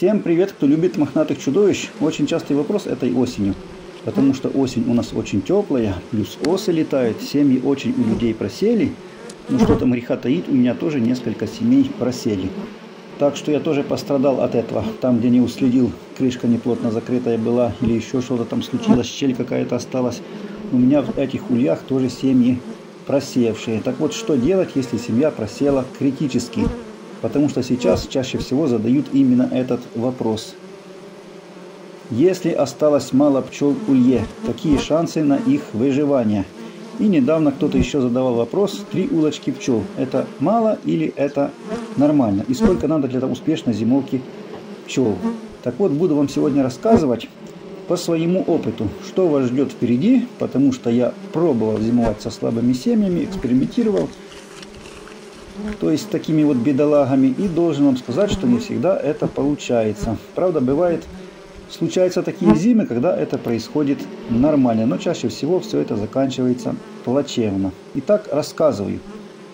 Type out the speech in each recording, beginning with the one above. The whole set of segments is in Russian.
Всем привет, кто любит мохнатых чудовищ. Очень частый вопрос этой осенью. Потому что осень у нас очень теплая, плюс осы летают, семьи очень у людей просели. Ну что там греха таит, у меня тоже несколько семей просели. Так что я тоже пострадал от этого. Там, где не уследил, крышка неплотно закрытая была, или еще что-то там случилось, щель какая-то осталась. У меня в этих ульях тоже семьи просевшие. Так вот, что делать, если семья просела критически? Потому что сейчас чаще всего задают именно этот вопрос. Если осталось мало пчел улье, какие шансы на их выживание? И недавно кто-то еще задавал вопрос, три улочки пчел, это мало или это нормально? И сколько надо для успешной зимовки пчел? Так вот, буду вам сегодня рассказывать по своему опыту, что вас ждет впереди, потому что я пробовал зимовать со слабыми семьями, экспериментировал, то есть такими вот бедолагами, и должен вам сказать, что не всегда это получается. Правда, бывает Случаются такие зимы, когда это происходит нормально, но чаще всего все это заканчивается плачевно. Итак, рассказываю.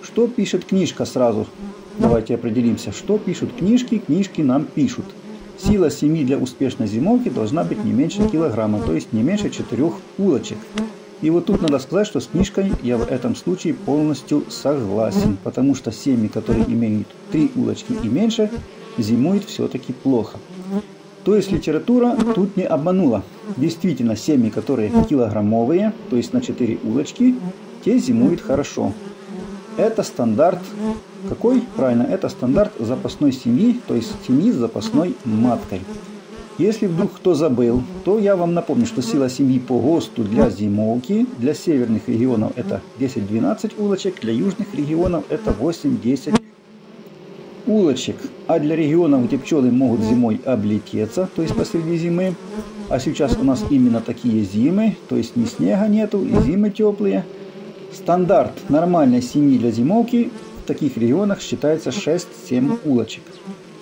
Что пишет книжка сразу? Давайте определимся. Что пишут книжки? Книжки нам пишут. Сила семьи для успешной зимовки должна быть не меньше килограмма, то есть не меньше четырех улочек. И вот тут надо сказать, что с книжкой я в этом случае полностью согласен, потому что семьи, которые имеют три улочки и меньше, зимуют все-таки плохо. То есть литература тут не обманула. Действительно, семьи, которые килограммовые, то есть на 4 улочки, те зимуют хорошо. Это стандарт какой? Правильно, это стандарт запасной семьи, то есть семьи с запасной маткой. Если вдруг кто забыл, то я вам напомню, что сила семьи по ГОСТу для зимовки, для северных регионов это 10-12 улочек, для южных регионов это 8-10 улочек. А для регионов, где пчелы могут зимой облететься, то есть посреди зимы, а сейчас у нас именно такие зимы, то есть ни снега нету, и зимы теплые, стандарт нормальной семьи для зимовки в таких регионах считается 6-7 улочек.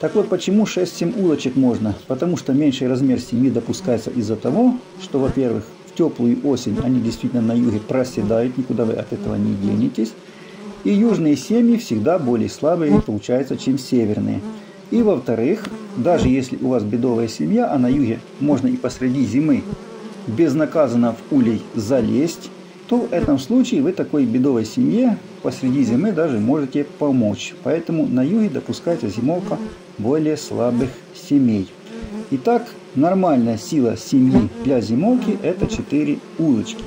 Так вот, почему 6-7 улочек можно? Потому что меньший размер семьи допускается из-за того, что, во-первых, в теплую осень они действительно на юге проседают, никуда вы от этого не денетесь. И южные семьи всегда более слабые получаются, чем северные. И во-вторых, даже если у вас бедовая семья, а на юге можно и посреди зимы безнаказанно в улей залезть, то в этом случае вы такой бедовой семье посреди зимы даже можете помочь. Поэтому на юге допускается зимовка более слабых семей. Итак, нормальная сила семьи для зимовки это 4 улочки.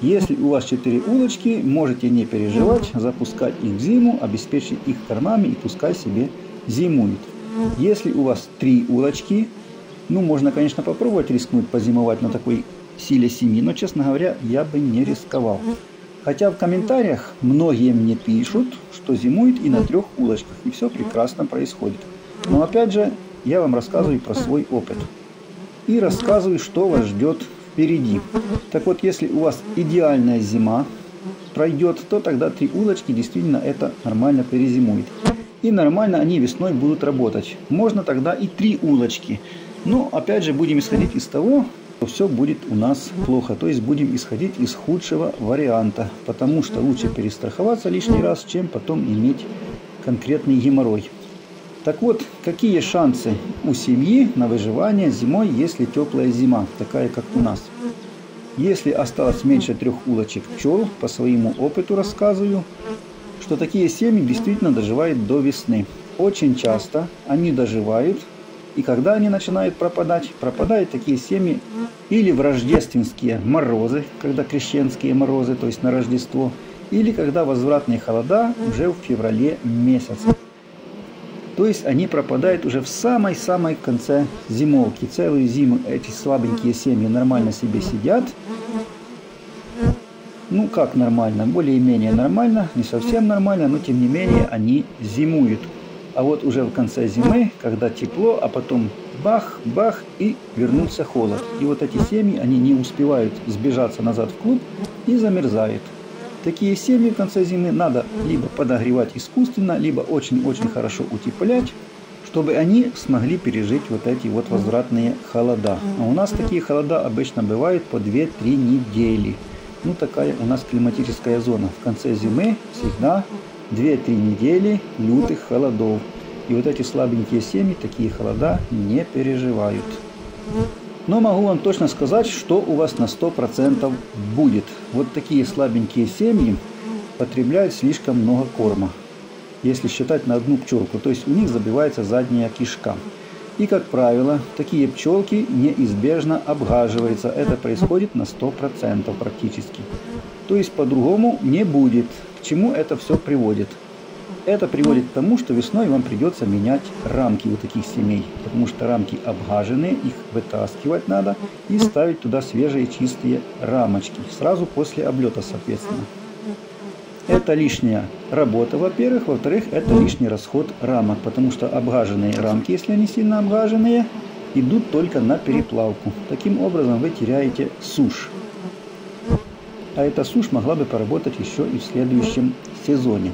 Если у вас 4 улочки, можете не переживать, запускать их в зиму, обеспечить их кормами и пускай себе зимуют. Если у вас 3 улочки, ну, можно, конечно, попробовать рискнуть позимовать на такой силе семьи, но, честно говоря, я бы не рисковал. Хотя в комментариях многие мне пишут, что зимуют и на трех улочках, и все прекрасно происходит. Но опять же, я вам рассказываю про свой опыт. И рассказываю, что вас ждет впереди. Так вот, если у вас идеальная зима пройдет, то тогда три улочки действительно это нормально перезимует. И нормально они весной будут работать. Можно тогда и три улочки. Но опять же будем исходить из того, что все будет у нас плохо. То есть будем исходить из худшего варианта. Потому что лучше перестраховаться лишний раз, чем потом иметь конкретный геморрой. Так вот, какие шансы у семьи на выживание зимой, если теплая зима, такая как у нас? Если осталось меньше трех улочек пчел, по своему опыту рассказываю, что такие семьи действительно доживают до весны. Очень часто они доживают, и когда они начинают пропадать, пропадают такие семьи или в рождественские морозы, когда крещенские морозы, то есть на Рождество, или когда возвратные холода уже в феврале месяце. То есть они пропадают уже в самой-самой конце зимовки. Целую зиму эти слабенькие семьи нормально себе сидят. Ну как нормально? Более-менее нормально, не совсем нормально, но тем не менее они зимуют. А вот уже в конце зимы, когда тепло, а потом бах, бах и вернулся холод. И вот эти семьи, они не успевают сбежаться назад в клуб и замерзают. Такие семьи в конце зимы надо либо подогревать искусственно, либо очень-очень хорошо утеплять, чтобы они смогли пережить вот эти вот возвратные холода. А у нас такие холода обычно бывают по 2-3 недели. Ну такая у нас климатическая зона. В конце зимы всегда 2-3 недели лютых холодов. И вот эти слабенькие семьи такие холода не переживают. Но могу вам точно сказать, что у вас на 100% будет. Вот такие слабенькие семьи потребляют слишком много корма. Если считать на одну пчелку, то есть у них забивается задняя кишка. И, как правило, такие пчелки неизбежно обгаживаются. Это происходит на 100% практически. То есть по-другому не будет. К чему это все приводит? Это приводит к тому, что весной вам придется менять рамки у таких семей, потому что рамки обгаженные, их вытаскивать надо и ставить туда свежие чистые рамочки, сразу после облета, соответственно. Это лишняя работа, во-первых. Во-вторых, это лишний расход рамок, потому что обгаженные рамки, если они сильно обгаженные, идут только на переплавку. Таким образом вы теряете сушь. А эта сушь могла бы поработать еще и в следующем сезоне.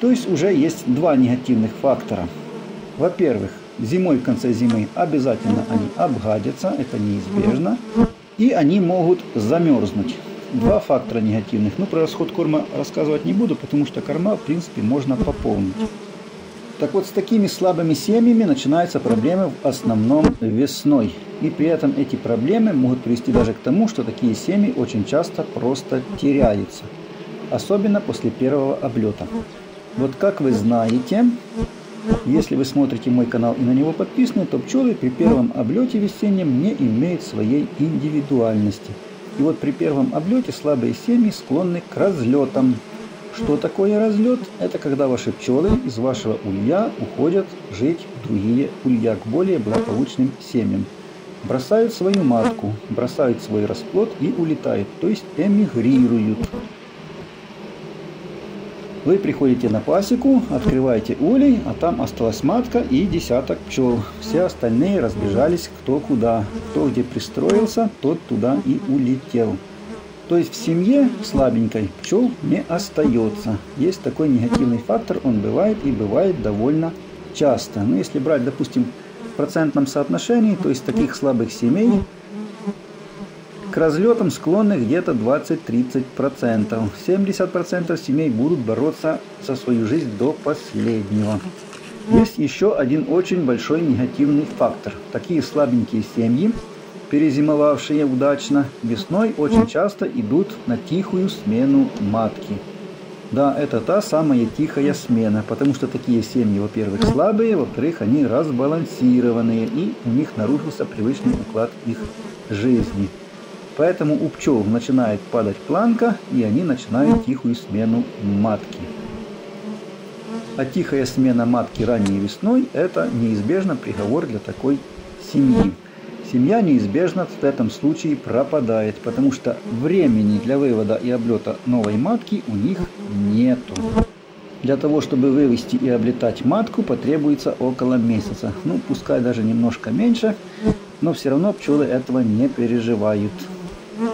То есть уже есть два негативных фактора. Во-первых, зимой в конце зимы обязательно они обгадятся, это неизбежно, и они могут замерзнуть. Два фактора негативных. Ну, про расход корма рассказывать не буду, потому что корма, в принципе, можно пополнить. Так вот, с такими слабыми семьями начинаются проблемы в основном весной. И при этом эти проблемы могут привести даже к тому, что такие семьи очень часто просто теряются. Особенно после первого облета. Вот как вы знаете, если вы смотрите мой канал и на него подписаны, то пчелы при первом облете весеннем не имеют своей индивидуальности. И вот при первом облете слабые семьи склонны к разлетам. Что такое разлет? Это когда ваши пчелы из вашего улья уходят жить в другие улья к более благополучным семьям. Бросают свою матку, бросают свой расплод и улетают, то есть эмигрируют. Вы приходите на пасеку, открываете улей, а там осталась матка и десяток пчел. Все остальные разбежались кто куда. Кто где пристроился, тот туда и улетел. То есть в семье слабенькой пчел не остается. Есть такой негативный фактор, он бывает и бывает довольно часто. Но если брать, допустим, в процентном соотношении, то есть таких слабых семей к разлетам склонны где-то 20-30%. 70% семей будут бороться за свою жизнь до последнего. Есть еще один очень большой негативный фактор. Такие слабенькие семьи, перезимовавшие удачно, весной очень часто идут на тихую смену матки. Да, это та самая тихая смена, потому что такие семьи, во-первых, слабые, во-вторых, они разбалансированные, и у них нарушился привычный уклад их жизни. Поэтому у пчел начинает падать планка, и они начинают тихую смену матки. А тихая смена матки ранней весной – это неизбежно приговор для такой семьи. Семья неизбежно в этом случае пропадает, потому что времени для вывода и облета новой матки у них нету. Для того, чтобы вывести и облетать матку, потребуется около месяца. Ну, пускай даже немножко меньше, но все равно пчелы этого не переживают.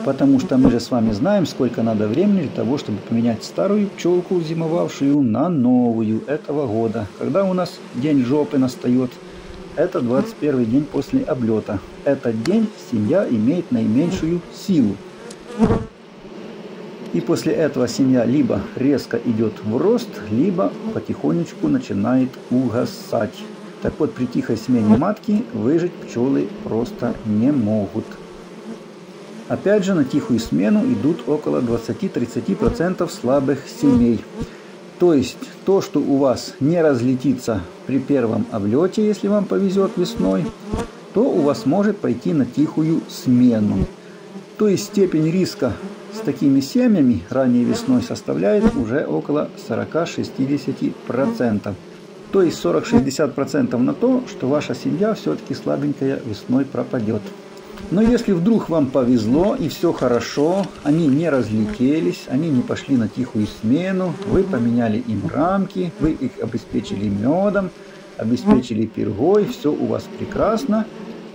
Потому что мы же с вами знаем, сколько надо времени для того, чтобы поменять старую пчелку, зимовавшую, на новую этого года. Когда у нас день жопы настает, это 21 день после облета. Этот день семья имеет наименьшую силу. И после этого семья либо резко идет в рост, либо потихонечку начинает угасать. Так вот, при тихой смене матки выжить пчелы просто не могут. Опять же, на тихую смену идут около 20-30% слабых семей. То есть то, что у вас не разлетится при первом облете, если вам повезет весной, то у вас может пойти на тихую смену. То есть степень риска с такими семьями ранней весной составляет уже около 40-60%. То есть 40-60% на то, что ваша семья все-таки слабенькая весной пропадет. Но если вдруг вам повезло и все хорошо, они не разлетелись, они не пошли на тихую смену, вы поменяли им рамки, вы их обеспечили медом, обеспечили пергой, все у вас прекрасно,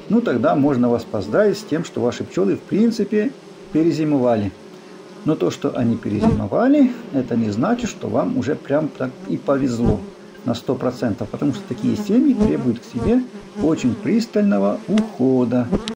ну тогда можно вас поздравить с тем, что ваши пчелы в принципе перезимовали. Но то, что они перезимовали, это не значит, что вам уже прям так и повезло на 100%, потому что такие семьи требуют к себе очень пристального ухода.